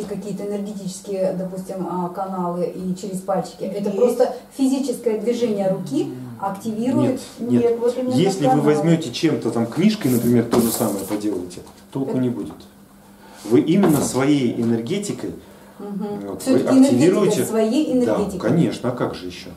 какие-то энергетические, допустим, а, каналы и через пальчики. Это просто физическое движение руки активирует. Нет, нет. нет вот Если вы возьмете чем-то там книжкой, например, то же самое поделаете, толку не будет. Вы именно своей энергетикой угу. вот, вы активируете своей энергетикой. Да, конечно, а как же еще?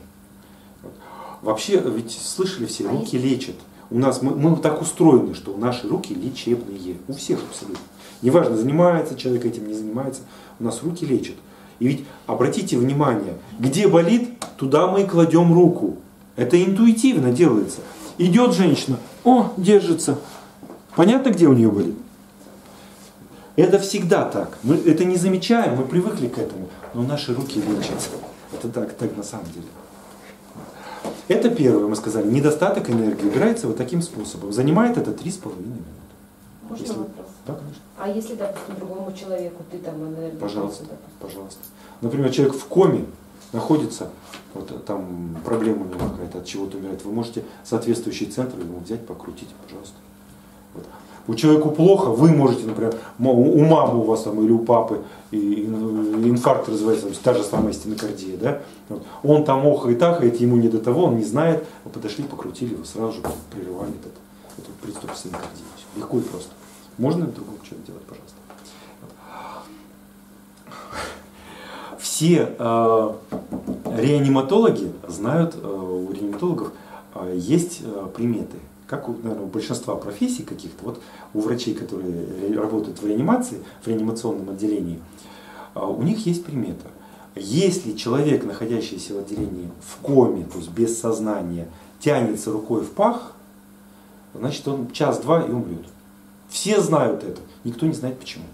Вообще, ведь слышали все, а руки лечат. У нас мы, мы так устроены, что наши руки лечебные. У всех абсолютно. Неважно, занимается человек этим, не занимается, у нас руки лечат. И ведь обратите внимание, где болит, туда мы и кладем руку. Это интуитивно делается. Идет женщина, о, держится. Понятно, где у нее болит? Это всегда так. Мы это не замечаем, мы привыкли к этому. Но наши руки лечат. Это так, так на самом деле. Это первое, мы сказали, недостаток энергии убирается вот таким способом. Занимает это 3,5 минуты. Можно если... вопрос? А если, допустим, другому человеку ты там энергию... Пожалуйста, допустим. пожалуйста. Например, человек в коме находится, вот там проблема у него какая-то, от чего-то умирает, вы можете соответствующий центр ему взять, покрутить, пожалуйста. Вот у человеку плохо, вы можете, например, у мамы у вас там или у папы инфаркт развивается, та же самая стенокардия, да? Вот. Он там охает, ахает, ему не до того, он не знает, вы подошли, покрутили, вы сразу же прерывали этот, этот приступ стенокардии. Легко и просто. Можно другому человеку делать, пожалуйста. Все э, реаниматологи знают, э, у реаниматологов э, есть э, приметы как у, наверное, у большинства профессий каких-то, вот у врачей, которые работают в реанимации, в реанимационном отделении, а, у них есть примета. Если человек, находящийся в отделении в коме, то есть без сознания, тянется рукой в пах, значит он час-два и умрет. Все знают это, никто не знает почему.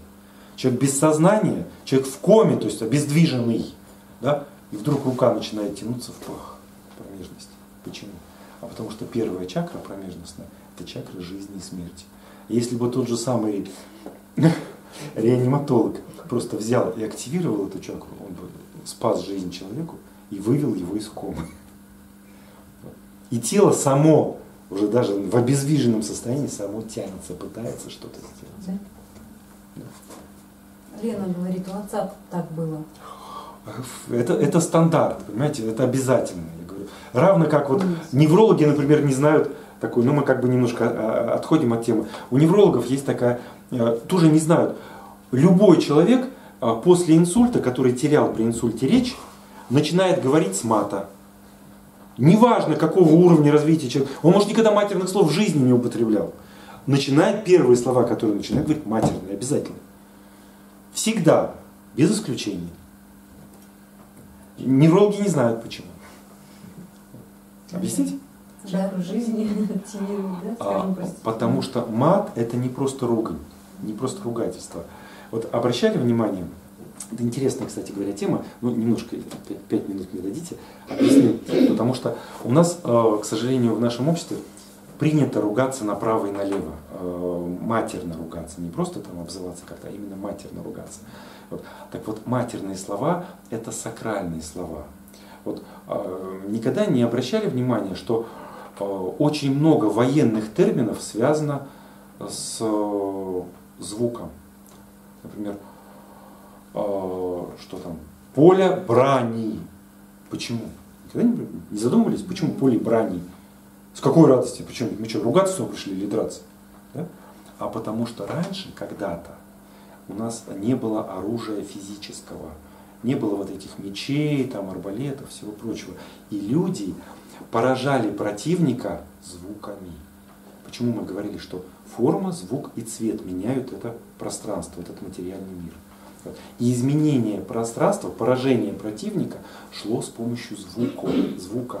Человек без сознания, человек в коме, то есть обездвиженный, да, и вдруг рука начинает тянуться в пах промежности. Почему? а потому что первая чакра промежностная – это чакра жизни и смерти. Если бы тот же самый реаниматолог просто взял и активировал эту чакру, он бы спас жизнь человеку и вывел его из комы. И тело само, уже даже в обездвиженном состоянии, само тянется, пытается что-то сделать. Да? Лена говорит, у отца так было. Это, это стандарт, понимаете, это обязательно. Равно как вот неврологи, например, не знают такой, ну мы как бы немножко а, отходим от темы. У неврологов есть такая, э, тоже не знают. Любой человек а, после инсульта, который терял при инсульте речь, начинает говорить с мата. Неважно, какого уровня развития человек, он может никогда матерных слов в жизни не употреблял. Начинает первые слова, которые начинает говорить матерные, обязательно. Всегда, без исключения. Неврологи не знают почему. Объяснить? Чакру жизни активирует, да? А, потому что мат это не просто ругань, не просто ругательство. Вот обращали внимание, это интересная, кстати говоря, тема, ну немножко, пять минут мне дадите, объясню. Потому что у нас, э, к сожалению, в нашем обществе принято ругаться направо и налево, э, матерно ругаться, не просто там обзываться как-то, а именно матерно ругаться. Вот. Так вот, матерные слова – это сакральные слова. Вот, э, никогда не обращали внимания, что очень много военных терминов связано с звуком. Например, что там, поле брани. Почему? Никогда не, не задумывались, почему поле брани? С какой радости? Почему? Мы что, ругаться снова пришли или драться? Да? А потому что раньше, когда-то, у нас не было оружия физического не было вот этих мечей, там, арбалетов, всего прочего. И люди поражали противника звуками. Почему мы говорили, что форма, звук и цвет меняют это пространство, этот материальный мир. И изменение пространства, поражение противника шло с помощью звука. звука.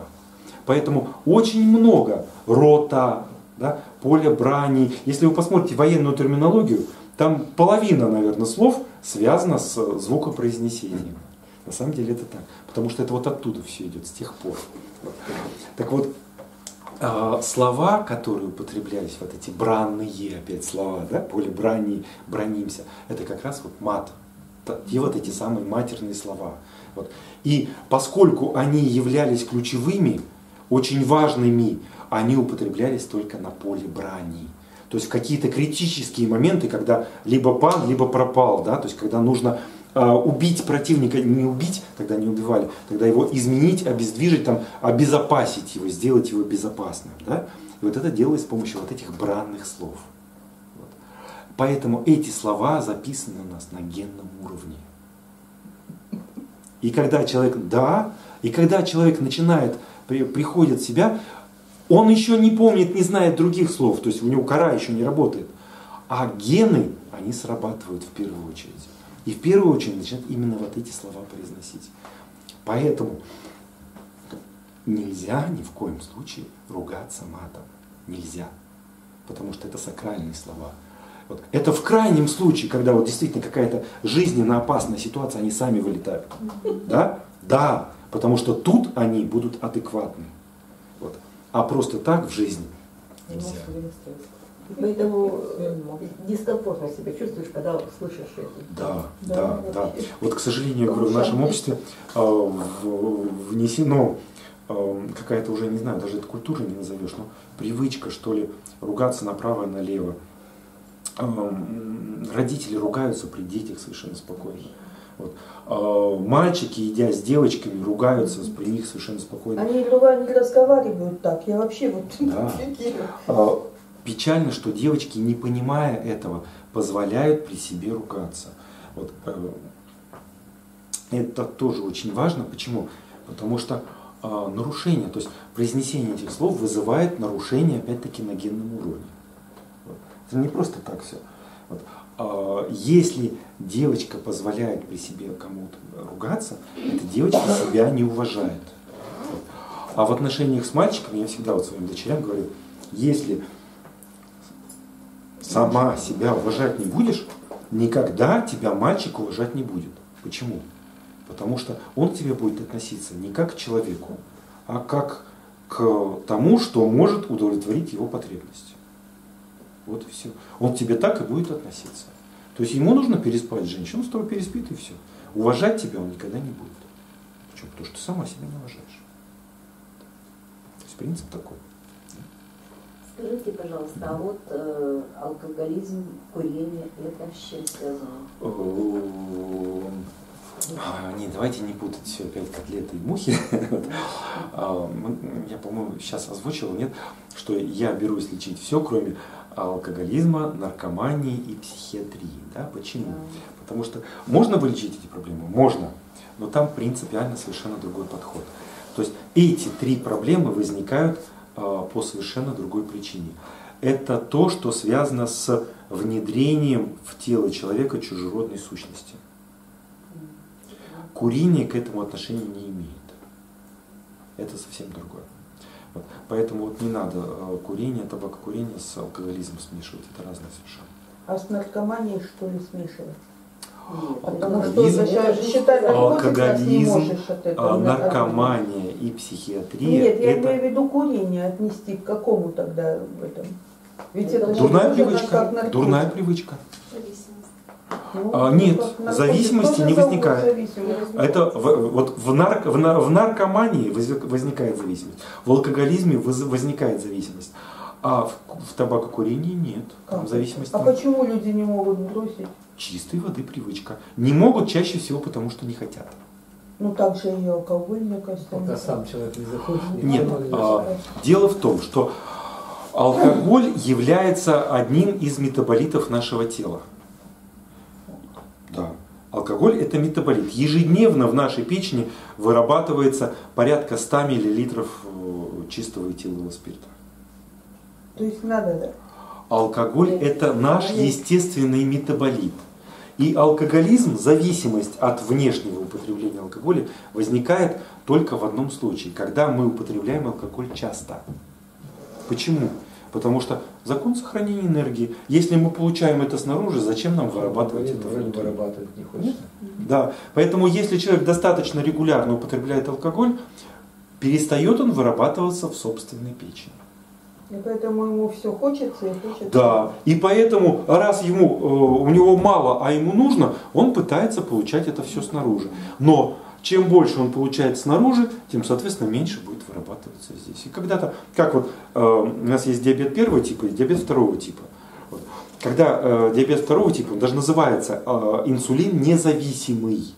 Поэтому очень много рота, да, поля брани. Если вы посмотрите военную терминологию, там половина, наверное, слов связана с звукопроизнесением. На самом деле это так. Потому что это вот оттуда все идет, с тех пор. Так вот, а, слова, которые употреблялись, вот эти бранные опять слова, да, поле брани, бронимся, это как раз вот мат. И вот эти самые матерные слова. Вот. И поскольку они являлись ключевыми, очень важными, они употреблялись только на поле брани. То есть какие-то критические моменты, когда либо пан, либо пропал, да, то есть когда нужно а, убить противника, не убить, тогда не убивали, тогда его изменить, обездвижить, там, обезопасить его, сделать его безопасным. Да? И вот это делалось с помощью вот этих бранных слов. Поэтому эти слова записаны у нас на генном уровне. И когда человек, да, и когда человек начинает, приходит в себя, он еще не помнит, не знает других слов, то есть у него кора еще не работает. А гены, они срабатывают в первую очередь. И в первую очередь начинают именно вот эти слова произносить. Поэтому нельзя ни в коем случае ругаться матом. Нельзя. Потому что это сакральные слова. Вот. Это в крайнем случае, когда вот действительно какая-то жизненно опасная ситуация, они сами вылетают. Да? Да, потому что тут они будут адекватны. Вот. А просто так в жизни нельзя. Поэтому э, дискомфортно себя чувствуешь, когда слышишь это. Да, да, да. да. Вот, к сожалению, я говорю, в нашем обществе э, внесено э, какая-то уже, не знаю, даже это культура не назовешь, но привычка, что ли, ругаться направо и налево. Родители ругаются при детях совершенно спокойно. Вот. А, мальчики, идя с девочками, ругаются при них совершенно спокойно. Они не разговаривают так. Я вообще вот да. А, печально, что девочки, не понимая этого, позволяют при себе ругаться. Вот. Э, это тоже очень важно. Почему? Потому что э, нарушение, то есть произнесение этих слов вызывает нарушение, опять-таки, на генном уровне. Вот. Это не просто так все. Вот. А, если девочка позволяет при себе кому-то ругаться, эта девочка себя не уважает. А в отношениях с мальчиком я всегда вот своим дочерям говорю, если сама себя уважать не будешь, никогда тебя мальчик уважать не будет. Почему? Потому что он к тебе будет относиться не как к человеку, а как к тому, что может удовлетворить его потребности. Вот и все. Он к тебе так и будет относиться. То есть ему нужно переспать женщину, он с тобой переспит и все. Уважать тебя он никогда не будет. Почему? Потому что ты сама себя не уважаешь. То есть принцип такой. Скажите, пожалуйста, а вот э, алкоголизм, курение, это с чем связано? Не, давайте не путать все опять котлеты и мухи. А, я, по-моему, сейчас озвучил, нет, что я берусь лечить все, кроме алкоголизма, наркомании и психиатрии. Да? Почему? Потому что можно вылечить эти проблемы? Можно, но там принципиально совершенно другой подход. То есть эти три проблемы возникают а, по совершенно другой причине. Это то, что связано с внедрением в тело человека чужеродной сущности. Курение к этому отношения не имеет. Это совсем другое. Вот. Поэтому вот не надо э, курение, табакокурение с алкоголизмом смешивать. Это разные совершенно. А с наркоманией что ли смешивать? Алкоголизм, считать, алкоголизм а, наркомания и психиатрия. Нет, я это... имею в виду курение отнести к какому тогда в этом? Ведь это дурная привычка. Дурная привычка. Ну, нет, зависимости не возникает. Это в, вот в, нарк, в, в наркомании возникает зависимость, в алкоголизме возникает зависимость, а в, в табакокурении нет. Там зависимость. А почему люди не могут бросить? Чистой воды привычка. Не могут чаще всего потому, что не хотят. Ну так же и алкоголь, мне кажется. Пока сам человек не захочет. Нет, а, дело в том, что алкоголь является одним из метаболитов нашего тела. Алкоголь это метаболит. Ежедневно в нашей печени вырабатывается порядка 100 мл э, чистого этилового спирта. То есть надо, да? Алкоголь это наш естественный метаболит. И алкоголизм, зависимость от внешнего употребления алкоголя возникает только в одном случае, когда мы употребляем алкоголь часто. Почему? Потому что закон сохранения энергии. Если мы получаем это снаружи, зачем нам вырабатывать это внутри? Вырабатывать не хочется. Да. Поэтому если человек достаточно регулярно употребляет алкоголь, перестает он вырабатываться в собственной печени. И поэтому ему все хочется и хочется. Да, и поэтому, раз ему, э, у него мало, а ему нужно, он пытается получать это все снаружи. Но чем больше он получает снаружи, тем, соответственно, меньше будет вырабатываться здесь. И когда-то, как вот э, у нас есть диабет первого типа и диабет второго типа. Вот. когда э, диабет второго типа, он даже называется э, инсулин независимый.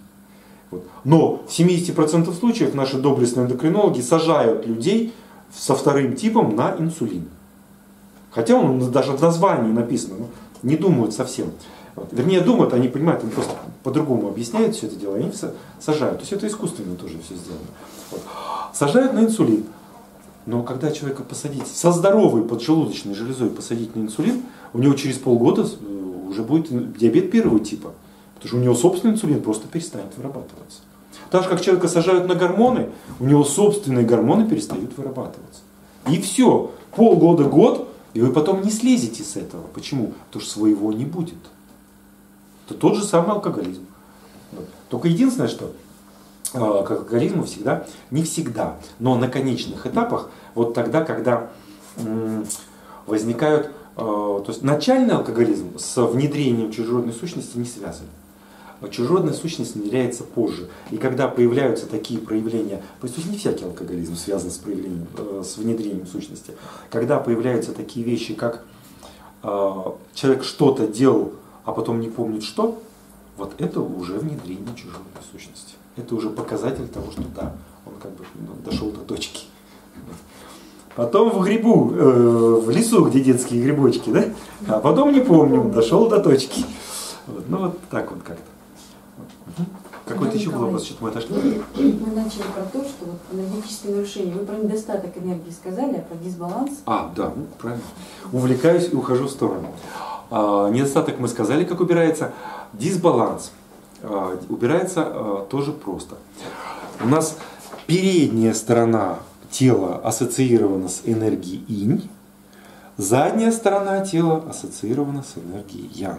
Вот. Но в 70% случаев наши доблестные эндокринологи сажают людей со вторым типом на инсулин. Хотя он даже в названии написано, но не думают совсем. Вот. Вернее, думают, они понимают, они просто по-другому объясняют все это дело, они сажают. То есть это искусственно тоже все сделано. Вот. Сажают на инсулин. Но когда человека посадить со здоровой поджелудочной железой посадить на инсулин, у него через полгода э, уже будет диабет первого типа. Потому что у него собственный инсулин просто перестанет вырабатываться. Так же, как человека сажают на гормоны, у него собственные гормоны перестают вырабатываться. И все. Полгода, год, и вы потом не слезете с этого. Почему? Потому что своего не будет. Это тот же самый алкоголизм. Только единственное, что а, к алкоголизму всегда, не всегда, но на конечных этапах, вот тогда, когда возникают, а, то есть начальный алкоголизм с внедрением чужеродной сущности не связан. Чужеродная сущность внедряется позже. И когда появляются такие проявления, то есть не всякий алкоголизм связан с, проявлением, э, с внедрением сущности, когда появляются такие вещи, как а, человек что-то делал, а потом не помнит что, вот это уже внедрение чужеродной сущности. Это уже показатель того, что да, он как бы ну, дошел до точки. Потом в грибу, э, в лесу, где детские грибочки, да? А потом не помню, дошел до точки. Вот, ну вот так вот как-то. Какой-то еще был вопрос, что мы отошли? Мы начали про то, что вот энергетические нарушения. Вы про недостаток энергии сказали, а про дисбаланс? А, да, ну правильно. Увлекаюсь и ухожу в сторону. А, недостаток мы сказали, как убирается. Дисбаланс а, убирается а, тоже просто. У нас передняя сторона тела ассоциирована с энергией инь, задняя сторона тела ассоциирована с энергией ян.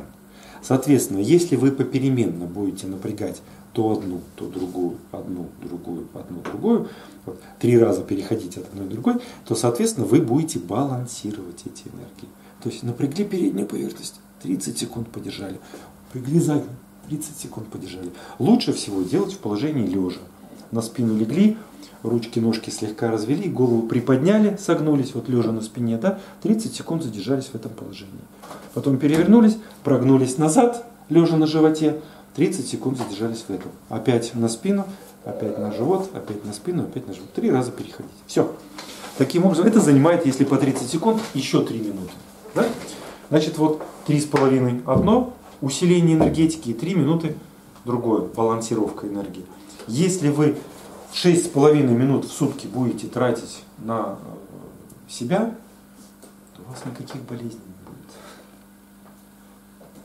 Соответственно, если вы попеременно будете напрягать то одну, то другую, одну, другую, одну, другую, вот, три раза переходить от одной к другой, то, соответственно, вы будете балансировать эти энергии. То есть напрягли переднюю поверхность, 30 секунд подержали, напрягли заднюю, 30 секунд подержали. Лучше всего делать в положении лежа. На спину легли, ручки, ножки слегка развели, голову приподняли, согнулись, вот лежа на спине, да, 30 секунд задержались в этом положении. Потом перевернулись, прогнулись назад, лежа на животе, 30 секунд задержались в этом. Опять на спину, опять на живот, опять на спину, опять на живот. Три раза переходить. Все. Таким образом, это занимает, если по 30 секунд, еще 3 минуты. Значит, вот 3,5 одно, усиление энергетики и 3 минуты другое, балансировка энергии. Если вы 6,5 минут в сутки будете тратить на э, себя, то у вас никаких болезней не будет.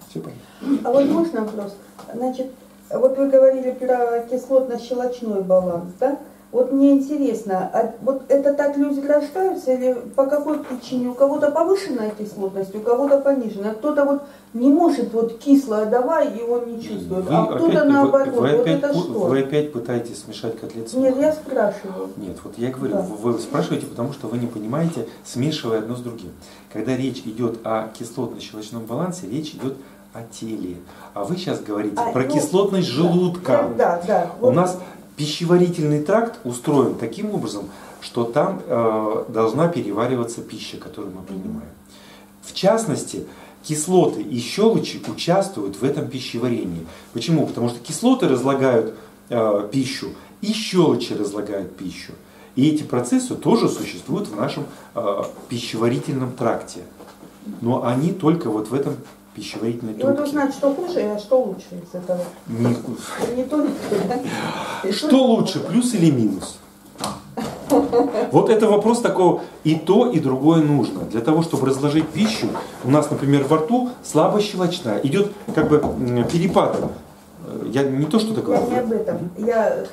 Все понятно? А вот можно вопрос? Значит, вот вы говорили про кислотно-щелочной баланс, да? Вот мне интересно, а вот это так люди рождаются или по какой причине? У кого-то повышенная кислотность, у кого-то пониженная. Кто-то вот не может вот кислое давай, и он не чувствует. Вы а кто-то наоборот. Вы, вы, вот опять, это что? вы опять пытаетесь смешать котлеты с Нет, я спрашиваю. Нет, вот я говорю, Да. вы, спрашиваете, потому что вы не понимаете, смешивая одно с другим. Когда речь идет о кислотно-щелочном балансе, речь идет о теле. А вы сейчас говорите А, про ну, кислотность желудка. Да, да. У вот. нас пищеварительный тракт устроен таким образом, что там э, должна перевариваться пища, которую мы принимаем. В частности, кислоты и щелочи участвуют в этом пищеварении. Почему? Потому что кислоты разлагают э, пищу и щелочи разлагают пищу. И эти процессы тоже существуют в нашем э, пищеварительном тракте. Но они только вот в этом пищеварительной И вот трубке. узнать, что хуже, а что лучше из этого. Не- Не то, да? Что лучше, плюс или минус? Вот это вопрос такого, и то, и другое нужно. Для того, чтобы разложить пищу, у нас, например, во рту слабо щелочная, идет как бы перепад. Э, Я не то, что такое. Я не об этом. Я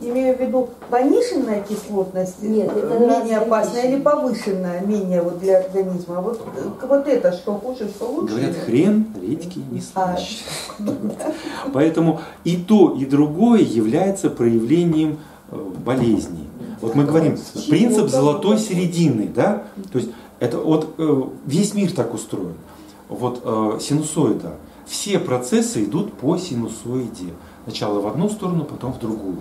имею в виду пониженная кислотность Нет, э, это менее опасная или повышенная менее вот для организма. А Вот, э, вот это что хуже, что лучше? Говорят, хрен редьки не А. слаще. Поэтому и то, и другое является проявлением э, болезни. Вот мы говорим, принцип золотой середины, да? То есть это вот весь мир так устроен. Вот синусоида. Все процессы идут по синусоиде. Сначала в одну сторону, потом в другую.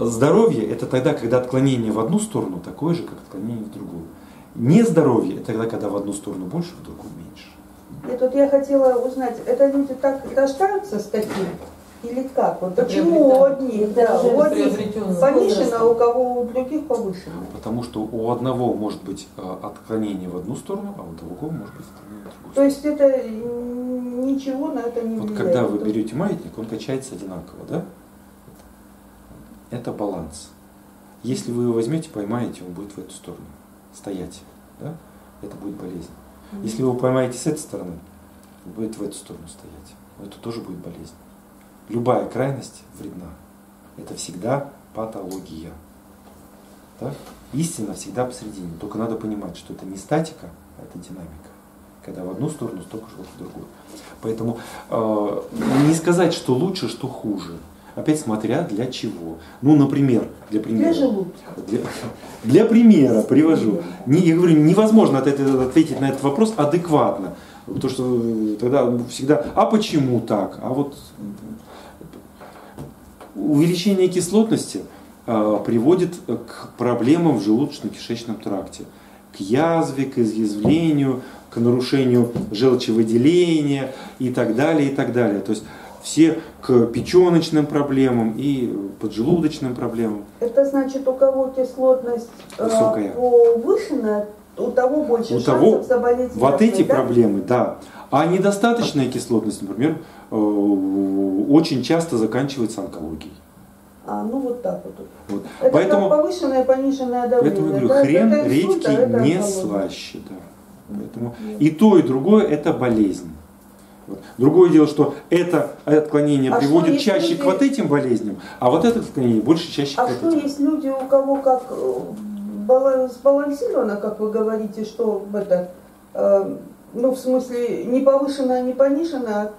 Здоровье – это тогда, когда отклонение в одну сторону такое же, как отклонение в другую. Нездоровье – это тогда, когда в одну сторону больше, в другую меньше. Нет, вот я хотела узнать, это люди так рождаются с таким? Или как? Вот почему у одних, да, у одних повышено, а у кого у других повышено? Потому что у одного может быть э, отклонение в одну сторону, а у другого может быть отклонение в другую То есть это ничего на это не Вот влияет? когда вы берете маятник, он качается одинаково, да? Это баланс. Если вы его возьмете, поймаете, он будет в эту сторону стоять, да? Это будет болезнь. Если вы его поймаете с этой стороны, он будет в эту сторону стоять. Это тоже будет болезнь. Любая крайность вредна. Это всегда патология. Да? Истина всегда посередине. Только надо понимать, что это не статика, а это динамика. Когда в одну сторону столько же, в другую. Поэтому э, не сказать, что лучше, что хуже. Опять смотря для чего. Ну, например, для примера. Для желудка. Для, для примера привожу. Не, я говорю, невозможно ответить на этот вопрос адекватно. Потому что э, тогда всегда, а почему так? А вот увеличение кислотности э, приводит к проблемам в желудочно-кишечном тракте. К язве, к изъязвлению, к нарушению желчевыделения и так далее, и так далее. То есть все к печеночным проблемам и поджелудочным проблемам. Это значит, у кого кислотность э, Высокая. повышенная, у того больше У шансов того заболеть Вот эти да? проблемы, да. А недостаточная кислотность, например, э, очень часто заканчивается онкологией. А, ну вот так вот. Вот. Это Поэтому, повышенное, пониженное давление. поэтому я говорю, да? хрен Это инсульт, а это не онкология. слаще. Да. Поэтому и то, и другое это болезнь. Другое дело, что это отклонение А что, приводит чаще люди- к вот этим болезням, а вот это отклонение больше чаще А к что вот этим. есть люди, у кого как э, бала- сбалансировано, как вы говорите, что это, э, ну в смысле не повышено, не понижено, а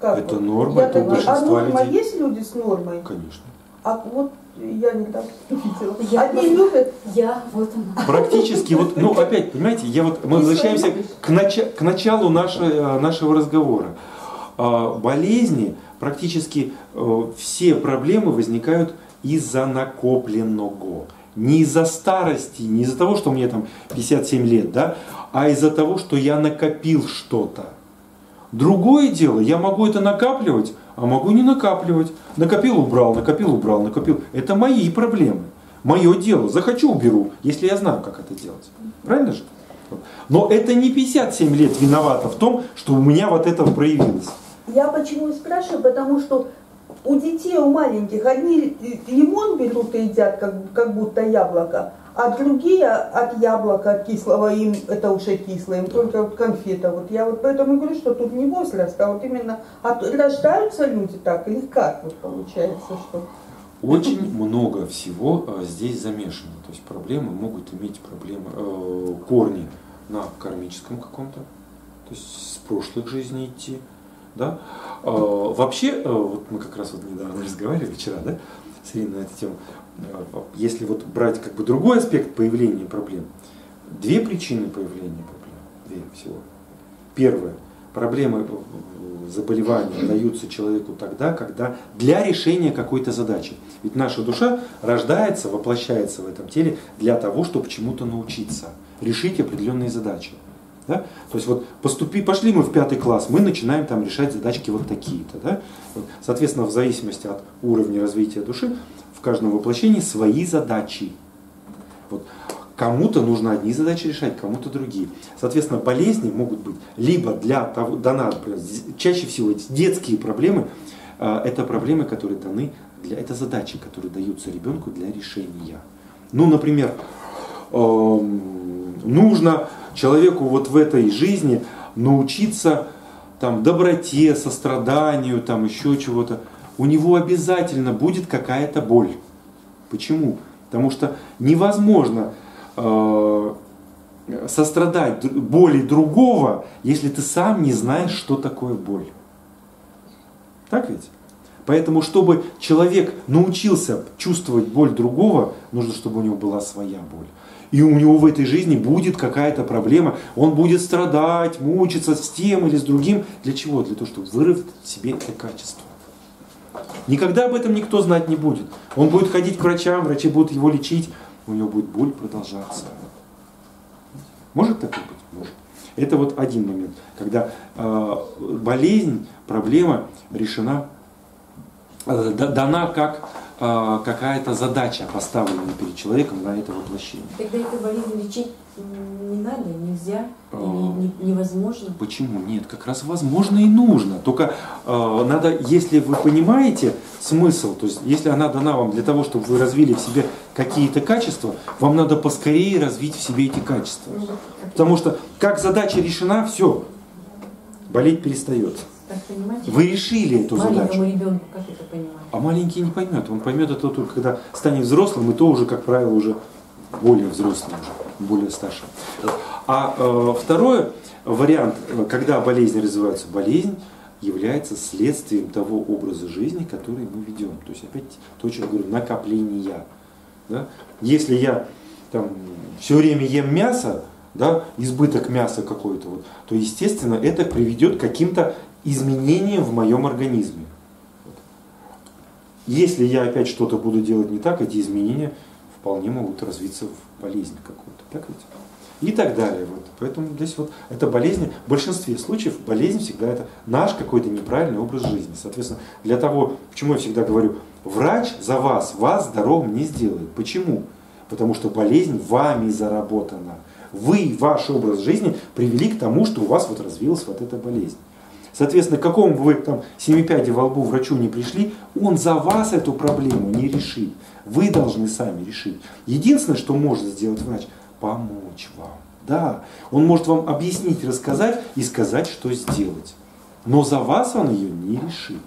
как? Это норма, Я это у А большинства норма людей. есть люди с нормой? Конечно. А вот я не так видела. Я Одни просто- любят, Я, вот она. Практически, вот, ну опять, понимаете, я вот, мы возвращаемся к, нача- к началу нашей, э, нашего разговора. А, Болезни, практически э, все проблемы возникают из-за накопленного. Не из-за старости, не из-за того, что мне там 57 лет, да, а из-за того, что я накопил что-то. Другое дело, я могу это накапливать, а могу не накапливать. Накопил, убрал, накопил, убрал, накопил. Это мои проблемы. Мое дело. Захочу, уберу, если я знаю, как это делать. Правильно же? Но это не 57 лет виновата в том, что у меня вот это проявилось. Я почему спрашиваю, потому что у детей, у маленьких, одни лимон берут и едят, как, как будто яблоко, а другие от яблока, от кислого, им это уже кислое, им только вот конфета. Вот я вот поэтому говорю, что тут не возраст, а вот именно от, рождаются люди так или как вот получается, что... Очень много всего э, здесь замешано. То есть проблемы могут иметь проблемы, э, корни на кармическом каком-то, то есть с прошлых жизней идти. Да? Э, вообще, э, вот мы как раз вот недавно разговаривали вчера, да, с Ириной на эту тему. Э, Если вот брать как бы другой аспект появления проблем, две причины появления проблем, две всего. Первое. Проблемы э, заболевания даются человеку тогда, когда для решения какой-то задачи. Ведь наша душа рождается, воплощается в этом теле для того, чтобы чему-то научиться, решить определенные задачи. Да? То есть вот поступи, пошли мы в пятый класс, мы начинаем там решать задачки вот такие-то. Да? Соответственно, в зависимости от уровня развития души, каждом воплощении свои задачи. Вот. Кому-то нужно одни задачи решать, кому-то другие. Соответственно, болезни могут быть либо для того, дана, чаще всего эти детские проблемы, э, это проблемы, которые даны для, это задачи, которые даются ребенку для решения. Ну, например, эм, нужно человеку вот в этой жизни научиться там доброте, состраданию, там еще чего-то. У него обязательно будет какая-то боль. Почему? Потому что невозможно э, сострадать боли другого, если ты сам не знаешь, что такое боль. Так ведь? Поэтому, чтобы человек научился чувствовать боль другого, нужно, чтобы у него была своя боль. И у него в этой жизни будет какая-то проблема, он будет страдать, мучиться с тем или с другим. Для чего? Для того, чтобы выработать в себе это качество. Никогда об этом никто знать не будет. Он будет ходить к врачам, врачи будут его лечить, у него будет боль продолжаться. Может такое быть? Может. Это вот один момент, когда э, болезнь, проблема решена, э, да- дана как э, какая-то задача, поставленная перед человеком на это воплощение. Тогда эту болезнь лечить не надо, нельзя, А. не- невозможно. Почему? Нет, как раз возможно и нужно. Только э, надо, если вы понимаете смысл, то есть если она дана вам для того, чтобы вы развили в себе какие-то качества, вам надо поскорее развить в себе эти качества. Потому что как задача решена, все, болеть перестает. Вы решили эту Маленькому задачу. ребенку как это понимать? А маленький не поймет. Он поймет это только когда станет взрослым, и то уже, как правило, уже более взрослым, уже, более старшим. А э, второй вариант, э, когда болезнь развивается, болезнь является следствием того образа жизни, который мы ведем. То есть опять то, о чем я говорю, накопления. Да? Если я там, все время ем мясо, да, избыток мяса какой-то, вот, то естественно это приведет к каким-то изменениям в моем организме. Если я опять что-то буду делать не так, эти изменения вполне могут развиться в болезнь какую-то. Так ведь? И так далее. Вот. Поэтому здесь вот эта болезнь, в большинстве случаев болезнь всегда это наш какой-то неправильный образ жизни. Соответственно, для того, почему я всегда говорю, врач за вас, вас здоровым не сделает. Почему? Потому что болезнь вами заработана. Вы, ваш образ жизни привели к тому, что у вас вот развилась вот эта болезнь. Соответственно, к какому бы вы там семипяди во лбу врачу не пришли, он за вас эту проблему не решит. Вы должны сами решить. Единственное, что может сделать врач, помочь вам. Да, он может вам объяснить, рассказать и сказать, что сделать. Но за вас он ее не решит.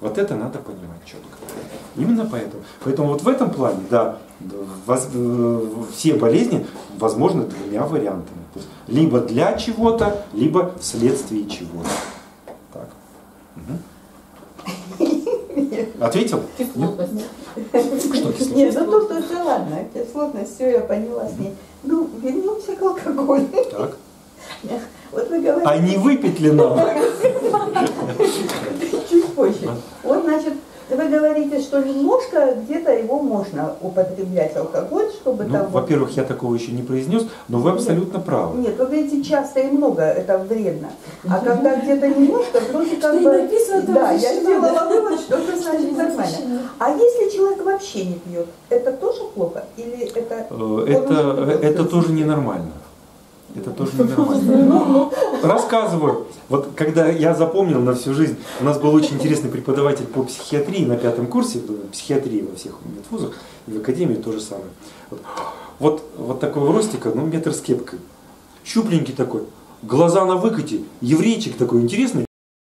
Вот это надо понимать четко. Именно поэтому. Поэтому вот в этом плане, да, воз- э, все болезни возможны двумя вариантами. Либо для чего-то, либо вследствие чего-то. Так. Мгм. Ответил? Кислотность. Что кисло? Нет, ну тут уже ладно, кислотность, все, я поняла с ней. Ну, вернемся к алкоголю. Так. Вот вы говорите... А не выпить ли нам? Чуть позже. Вот, значит, вы говорите, что немножко где-то его можно употреблять алкоголь, чтобы Ну, там... во-первых, я такого еще не произнес, но вы абсолютно правы. Нет, вы говорите, часто и много, это вредно. А когда где-то немножко, вроде как бы... Да, я сделала вывод, что это значит нормально. А если человек вообще не пьет, это тоже плохо? Или это... Э, Это, это тоже ненормально. Это тоже ненормально. Рассказываю. Вот когда я запомнил на всю жизнь, у нас был очень интересный преподаватель по психиатрии на пятом курсе, психиатрии во всех медвузах, и в академии то же самое. Вот, вот, вот такого ростика, ну метр с кепкой. Щупленький такой, глаза на выкате, еврейчик такой интересный,